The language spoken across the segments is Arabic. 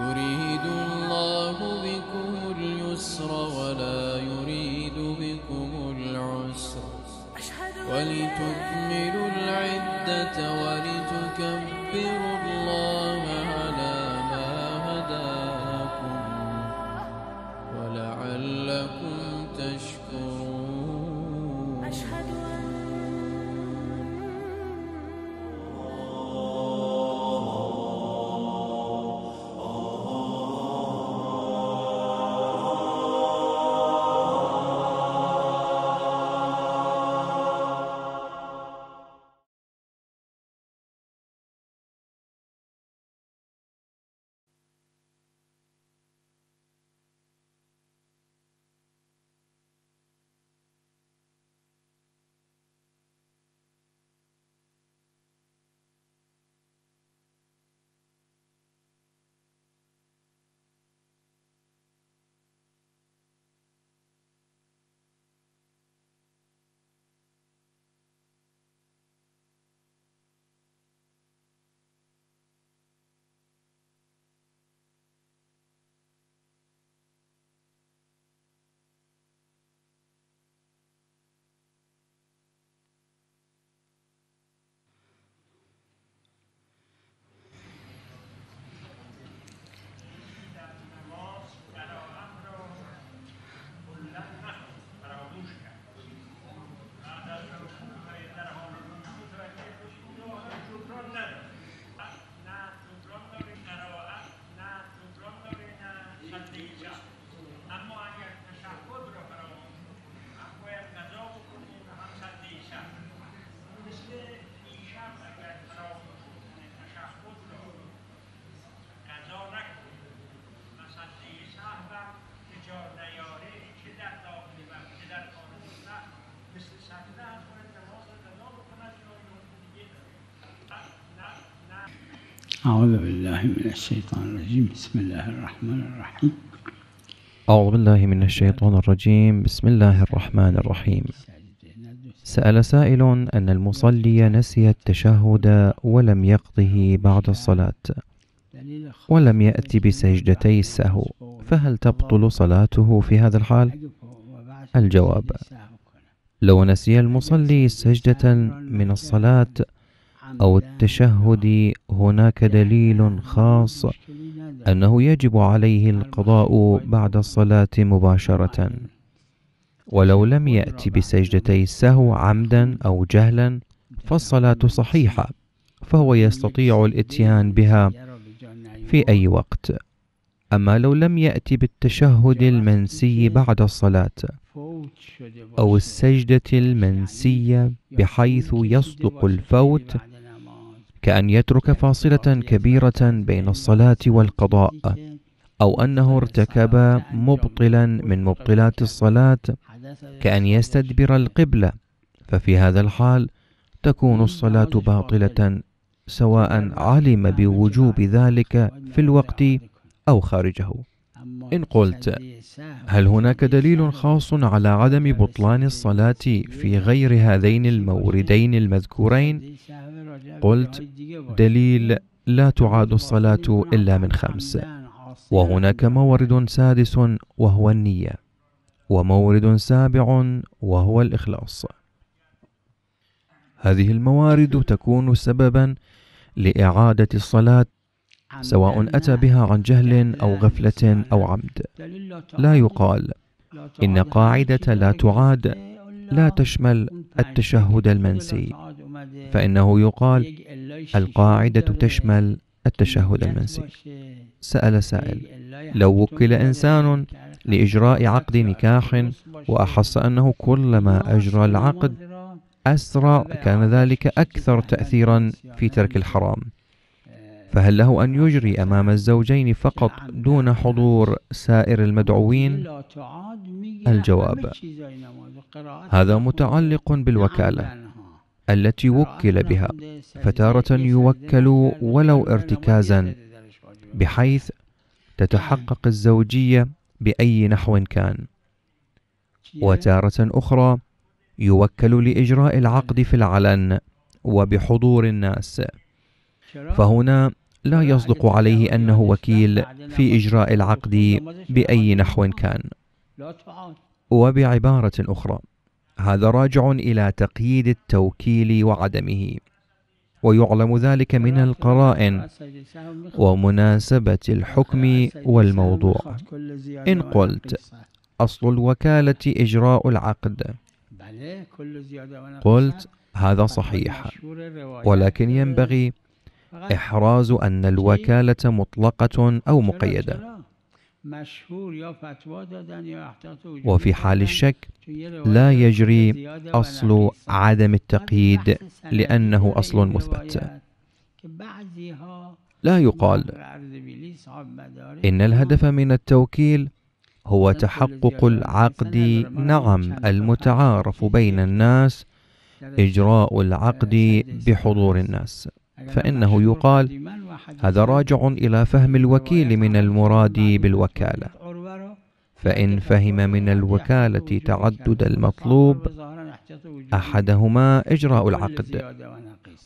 يريد الله بكم اليسر ولا يريد بكم العسر. ولتكملوا العدة ولتكبروا الله أعوذ بالله من الشيطان الرجيم. بسم الله الرحمن الرحيم. أعوذ بالله من الشيطان الرجيم. بسم الله الرحمن الرحيم. سأل سائل أن المصلي نسي التشهد ولم يقضه بعد الصلاة ولم يأت بسجدتي السهو فهل تبطل صلاته في هذا الحال؟ الجواب لو نسي المصلي سجدة من الصلاة أو التشهد هناك دليل خاص أنه يجب عليه القضاء بعد الصلاة مباشرة. ولو لم يأت بسجدتي السهو عمدا أو جهلا فالصلاة صحيحة فهو يستطيع الإتيان بها في أي وقت. أما لو لم يأت بالتشهد المنسي بعد الصلاة أو السجدة المنسية بحيث يصدق الفوت كأن يترك فاصلة كبيرة بين الصلاة والقضاء أو أنه ارتكب مبطلا من مبطلات الصلاة كأن يستدبر القبلة. ففي هذا الحال تكون الصلاة باطلة سواء علم بوجوب ذلك في الوقت أو خارجه. إن قلت هل هناك دليل خاص على عدم بطلان الصلاة في غير هذين الموردين المذكورين؟ قلت دليل لا تعاد الصلاة إلا من خمس. وهناك مورد سادس وهو النية ومورد سابع وهو الإخلاص. هذه الموارد تكون سببا لإعادة الصلاة سواء أتى بها عن جهل أو غفلة أو عمد. لا يقال إن قاعدة لا تعاد لا تشمل التشهد المنسي. فإنه يقال القاعدة تشمل التشهد المنسي. سأل سائل لو وكل إنسان لإجراء عقد نكاح وأحس أنه كلما أجرى العقد أسرع كان ذلك أكثر تأثيرا في ترك الحرام. فهل له أن يجري أمام الزوجين فقط دون حضور سائر المدعوين؟ الجواب هذا متعلق بالوكالة. التي وكل بها فتارة يوكل ولو ارتكازا بحيث تتحقق الزوجية بأي نحو كان. وتارة أخرى يوكل لإجراء العقد في العلن وبحضور الناس. فهنا لا يصدق عليه أنه وكيل في إجراء العقد بأي نحو كان. وبعبارة أخرى هذا راجع إلى تقييد التوكيل وعدمه ويعلم ذلك من القرائن ومناسبة الحكم والموضوع. إن قلت أصل الوكالة إجراء العقد. قلت هذا صحيح ولكن ينبغي إحراز أن الوكالة مطلقة أو مقيدة. وفي حال الشك لا يجري أصل عدم التقييد لأنه أصل مثبت. لا يقال إن الهدف من التوكيل هو تحقق العقد نعم المتعارف بين الناس إجراء العقد بحضور الناس. فإنه يقال هذا راجع إلى فهم الوكيل من المراد بالوكالة. فإن فهم من الوكالة تعدد المطلوب أحدهما إجراء العقد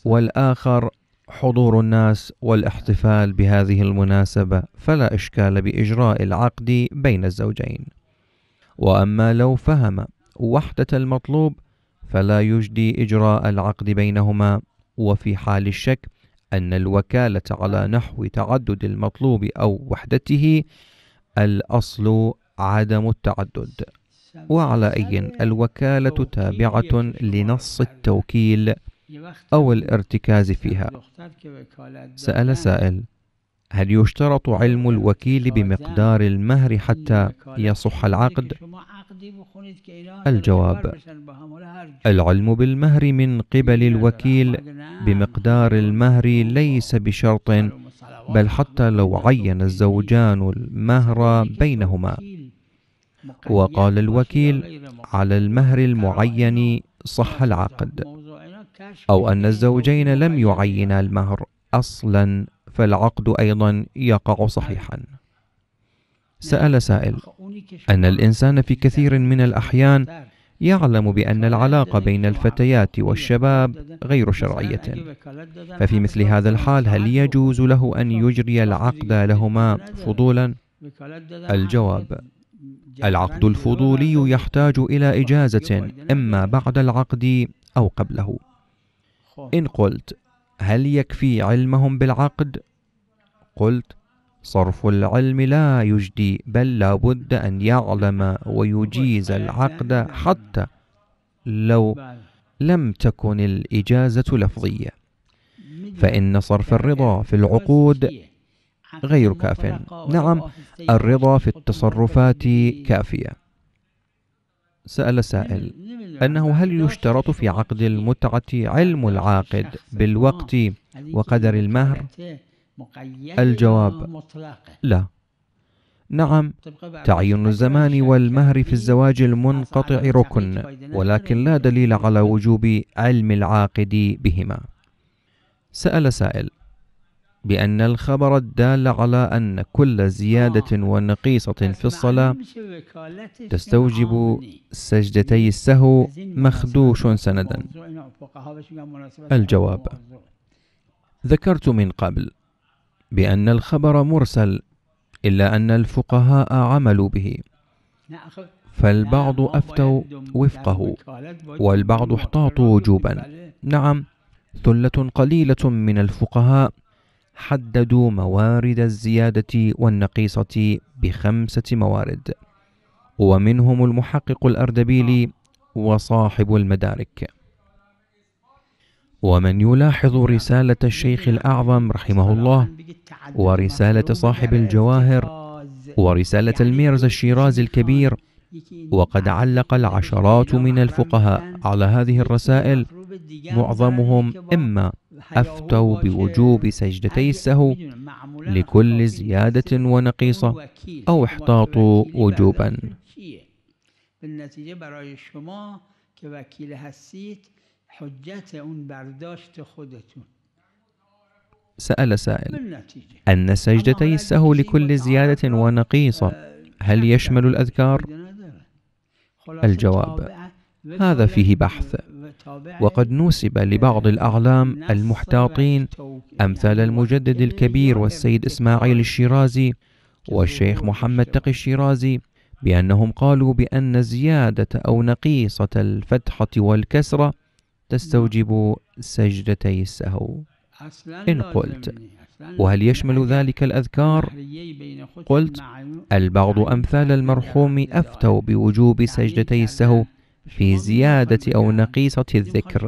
والآخر حضور الناس والاحتفال بهذه المناسبة فلا إشكال بإجراء العقد بين الزوجين. وأما لو فهم وحدة المطلوب فلا يجدي إجراء العقد بينهما. وفي حال الشك أن الوكالة على نحو تعدد المطلوب أو وحدته الأصل عدم التعدد. وعلى أي الوكالة تابعة لنص التوكيل أو الارتكاز فيها. سأل سائل هل يشترط علم الوكيل بمقدار المهر حتى يصح العقد؟ الجواب العلم بالمهر من قبل الوكيل بمقدار المهر ليس بشرط بل حتى لو عين الزوجان المهر بينهما. وقال الوكيل على المهر المعين صح العقد أو أن الزوجين لم يعينا المهر أصلا فالعقد أيضا يقع صحيحا. سأل سائل أن الإنسان في كثير من الأحيان يعلم بأن العلاقة بين الفتيات والشباب غير شرعية ففي مثل هذا الحال هل يجوز له أن يجري العقد لهما فضولا؟ الجواب العقد الفضولي يحتاج إلى إجازة إما بعد العقد أو قبله إن قلت هل يكفي علمهم بالعقد؟ قلت صرف العلم لا يجدي بل لابد أن يعلم ويجيز العقد حتى لو لم تكن الإجازة لفظية. فإن صرف الرضا في العقود غير كاف. نعم الرضا في التصرفات كافية. سأل سائل أنه هل يشترط في عقد المتعة علم العاقد بالوقت وقدر المهر؟ الجواب. لا. نعم تعين الزمان والمهر في الزواج المنقطع ركن ولكن لا دليل على وجوب علم العاقد بهما. سأل سائل بأن الخبر الدال على أن كل زيادة ونقيصة في الصلاة تستوجب سجدتي السهو مخدوش سندا. الجواب. ذكرت من قبل بأن الخبر مرسل إلا أن الفقهاء عملوا به. فالبعض أفتوا وفقه والبعض احتاطوا وجوبا. نعم ثلة قليلة من الفقهاء حددوا موارد الزيادة والنقيصة بخمسة موارد. ومنهم المحقق الأردبيلي وصاحب المدارك. ومن يلاحظ رسالة الشيخ الأعظم رحمه الله ورسالة صاحب الجواهر ورسالة الميرزا الشيرازي الكبير وقد علق العشرات من الفقهاء على هذه الرسائل معظمهم إما أفتوا بوجوب سجدتي السهو لكل زيادة ونقيصة أو احتاطوا وجوبا. بالنتیجه برای شما حجت اون برداشت خودتون. سأل سائل أن سجدتي السهو لكل زيادة ونقيصة. هل يشمل الأذكار؟ الجواب هذا فيه بحث. وقد نسب لبعض الأعلام المحتاطين أمثال المجدد الكبير والسيد إسماعيل الشيرازي والشيخ محمد تقي الشيرازي بأنهم قالوا بأن زيادة أو نقيصة الفتحة والكسرة تستوجب سجدتي السهو. إن قلت وهل يشمل ذلك الأذكار؟ قلت البعض أمثال المرحوم أفتوا بوجوب سجدتي السهو في زيادة أو نقيصة الذكر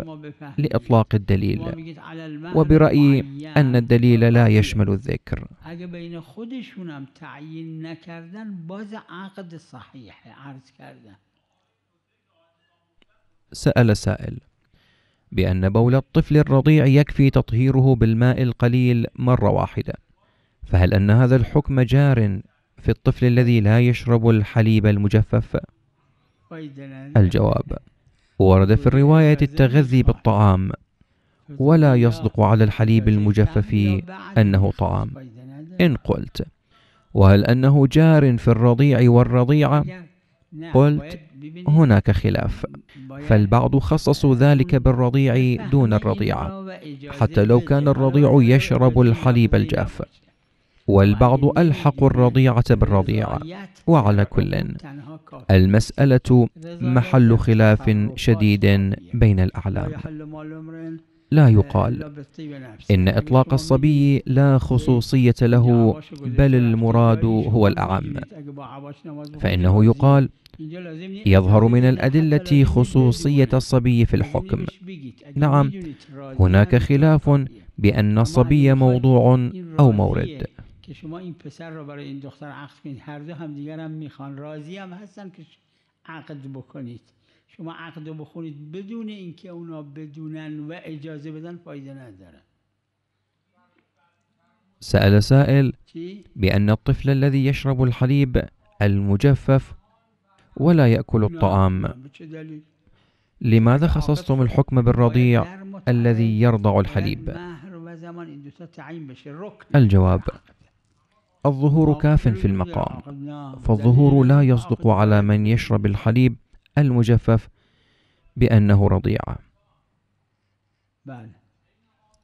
لإطلاق الدليل وبرأيي أن الدليل لا يشمل الذكر. سأل سائل بأن بول الطفل الرضيع يكفي تطهيره بالماء القليل مرة واحدة. فهل أن هذا الحكم جار في الطفل الذي لا يشرب الحليب المجفف؟ الجواب ورد في الرواية التغذي بالطعام ولا يصدق على الحليب المجفف أنه طعام. إن قلت وهل أنه جار في الرضيع والرضيعة قلت هناك خلاف فالبعض خصصوا ذلك بالرضيع دون الرضيعة حتى لو كان الرضيع يشرب الحليب الجاف. والبعض ألحق الرضيعة بالرضيعة وعلى كل. المسألة محل خلاف شديد بين الأعلام. لا يقال إن إطلاق الصبي لا خصوصية له بل المراد هو الأعم. فإنه يقال يظهر من الأدلة خصوصية الصبي في الحكم. نعم هناك خلاف بأن الصبي موضوع أو مورد. عقد شما عقد رو بخونید بدون اینکه اونا بدونن و اجازه بدن فایده نداره. سأل سائل بأن الطفل الذي يشرب الحليب المجفف ولا يأكل الطعام. لماذا خصصتم الحكم بالرضيع الذي يرضع الحليب؟ الجواب الظهور كاف في المقام فالظهور لا يصدق على من يشرب الحليب المجفف بأنه رضيعة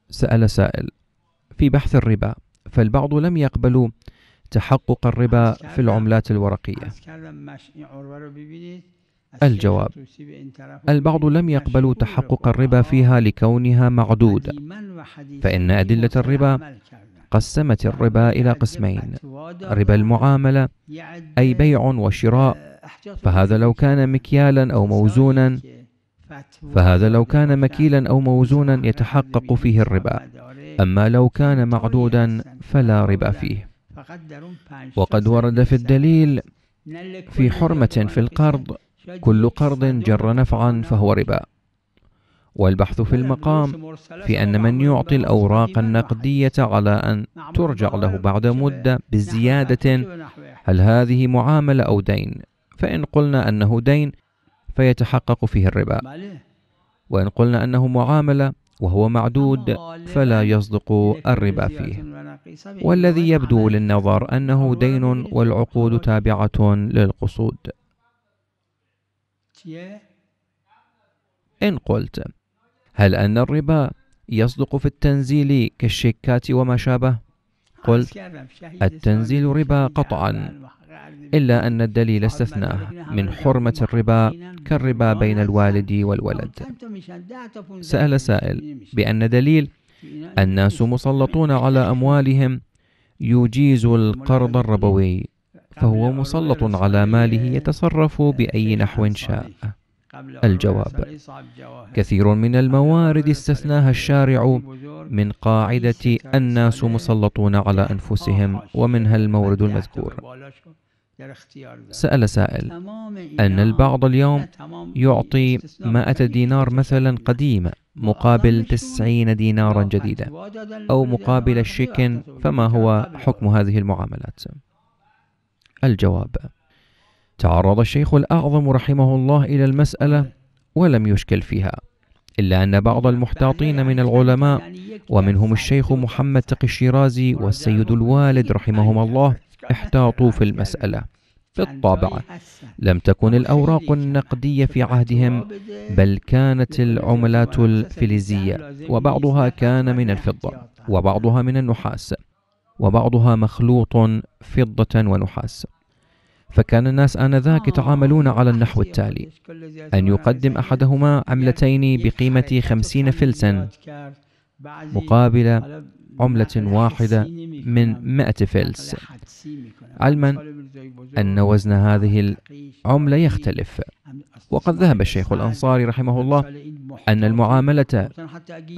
سأل سائل في بحث الربا فالبعض لم يقبلوا تحقق الربا في العملات الورقية. الجواب البعض لم يقبلوا تحقق الربا فيها لكونها معدودة فإن أدلة الربا قسمت الربا إلى قسمين ربا المعاملة أي بيع وشراء فهذا لو كان مكيالا أو موزونا فهذا لو كان مكيلا أو موزونا يتحقق فيه الربا. أما لو كان معدودا فلا ربا فيه. وقد ورد في الدليل في حرمة في القرض كل قرض جر نفعا فهو ربا. والبحث في المقام في أن من يعطي الأوراق النقدية على أن ترجع له بعد مدة بزيادة. هل هذه معاملة أو دين؟ فإن قلنا أنه دين فيتحقق فيه الربا. وإن قلنا أنه معاملة وهو معدود فلا يصدق الربا فيه. والذي يبدو للنظر أنه دين والعقود تابعة للقصود. إن قلت هل أن الربا يصدق في التنزيل كالشيكات وما شابه؟ قلت التنزيل ربا قطعا إلا أن الدليل استثناه من حرمة الربا كالربا بين الوالد والولد. سأل سائل بأن دليل الناس مسلطون على أموالهم يجيز القرض الربوي فهو مسلط على ماله يتصرف بأي نحو شاء. الجواب. كثير من الموارد استثناها الشارع من قاعدة الناس مسلطون على أنفسهم ومنها المورد المذكور. سأل سائل أن البعض اليوم يعطي مائة دينار مثلا قديمة مقابل تسعين دينارا جديدة. أو مقابل الشيكن فما هو حكم هذه المعاملات؟ الجواب. تعرض الشيخ الأعظم رحمه الله إلى المسألة ولم يشكل فيها إلا أن بعض المحتاطين من العلماء ومنهم الشيخ محمد تقي الشيرازي والسيد الوالد رحمهما الله احتاطوا في المسألة بالطبع لم تكن الأوراق النقدية في عهدهم بل كانت العملات الفلزية وبعضها كان من الفضة وبعضها من النحاس وبعضها مخلوط فضة ونحاس. فكان الناس آنذاك يتعاملون على النحو التالي. أن يقدم أحدهما عملتين بقيمة خمسين فلسا مقابل عملة واحدة من مئة فلس. علما أن وزن هذه العملة يختلف. وقد ذهب الشيخ الأنصاري رحمه الله أن المعاملة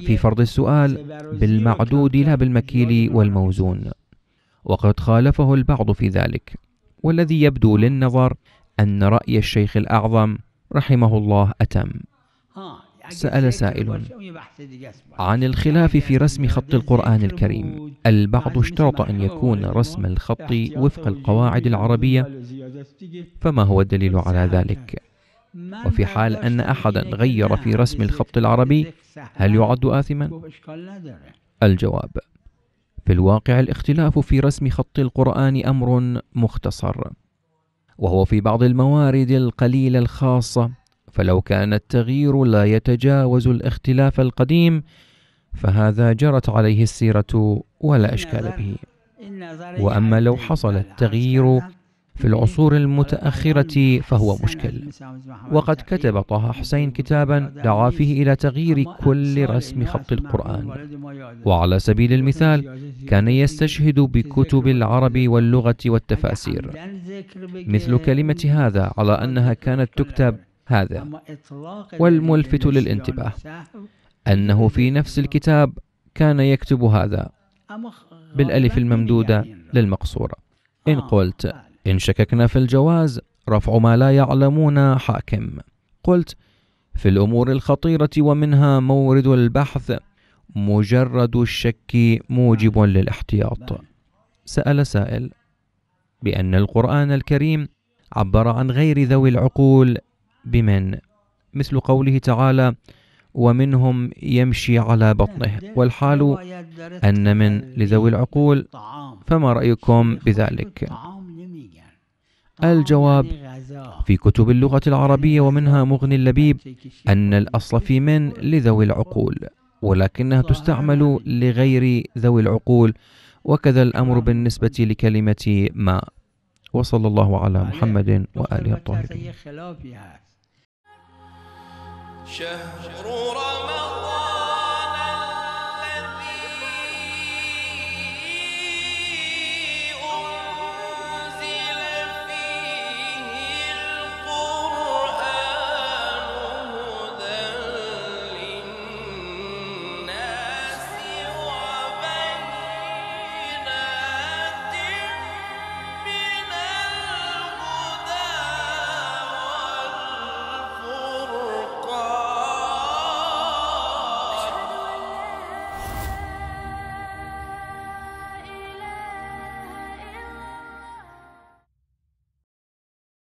في فرض السؤال بالمعدود لا بالمكيل والموزون. وقد خالفه البعض في ذلك. والذي يبدو للنظر أن رأي الشيخ الأعظم رحمه الله أتم. سأل سائل عن الخلاف في رسم خط القرآن الكريم. البعض اشترط أن يكون رسم الخط وفق القواعد العربية فما هو الدليل على ذلك؟ وفي حال أن أحدا غير في رسم الخط العربي هل يعد آثما؟ الجواب في الواقع الاختلاف في رسم خط القرآن أمر مختصر وهو في بعض الموارد القليلة الخاصة فلو كان التغيير لا يتجاوز الاختلاف القديم فهذا جرت عليه السيرة ولا إشكال به. وأما لو حصل التغيير في العصور المتأخرة فهو مشكل. وقد كتب طه حسين كتابا دعا فيه إلى تغيير كل رسم خط القرآن. وعلى سبيل المثال كان يستشهد بكتب العرب واللغة والتفاسير. مثل كلمة هذا على أنها كانت تكتب هذا. والملفت للانتباه أنه في نفس الكتاب كان يكتب هذا. بالألف الممدودة للمقصورة. إن قلت إن شككنا في الجواز رفع ما لا يعلمون حاكم. قلت في الأمور الخطيرة ومنها مورد البحث مجرد الشك موجب للاحتياط. سأل سائل بأن القرآن الكريم عبر عن غير ذوي العقول بمن؟ مثل قوله تعالى ومنهم يمشي على بطنه. والحال أن من لذوي العقول فما رأيكم بذلك؟ الجواب في كتب اللغة العربية ومنها مغني اللبيب أن الأصل في من لذوي العقول ولكنها تستعمل لغير ذوي العقول وكذا الأمر بالنسبة لكلمة ما. وصلى الله على محمد وآله الطاهرين. شهر رمضان.